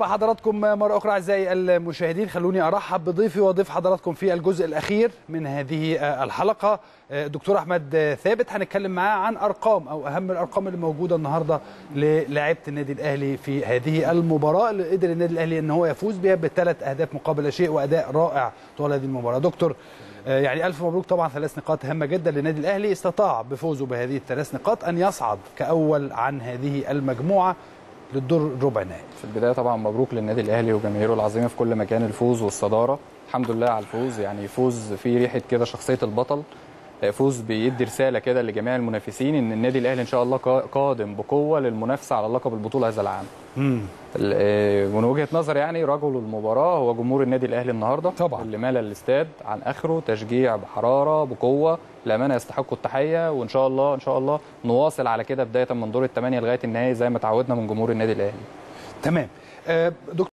بحضراتكم مرة أخرى أعزائي المشاهدين خلوني أرحب بضيفي وضيف حضراتكم في الجزء الأخير من هذه الحلقة دكتور أحمد ثابت. هنتكلم معاه عن أرقام أو أهم الأرقام اللي موجودة النهاردة للاعيبة النادي الأهلي في هذه المباراة. اللي قدر النادي الأهلي أن هو يفوز بها بثلاث أهداف مقابل شيء وأداء رائع طوال هذه المباراة. دكتور يعني ألف مبروك طبعا. ثلاث نقاط هامة جدا للنادي الأهلي استطاع بفوزه بهذه الثلاث نقاط أن يصعد كأول عن هذه المجموعة. للدور الربع النهائي في البداية طبعا مبروك للنادي الأهلي وجماهيره العظيمة في كل مكان الفوز والصدارة. الحمد لله على الفوز يعني فوز فيه ريحة كده شخصية البطل. فوز بيدي رسالة كده لجميع المنافسين إن النادي الأهلي إن شاء الله قادم بقوة للمنافسة على لقب البطولة هذا العام مم. من وجهة نظر يعني رجل المباراة هو جمهور النادي الأهلي النهارده طبعا. اللي مال الاستاد عن آخره تشجيع بحرارة بقوة لامانه يستحقوا التحية وإن شاء الله إن شاء الله نواصل على كده بداية من دور الثمانيه لغاية النهائي زي ما تعودنا من جمهور النادي الأهلي تمام آه، دكتور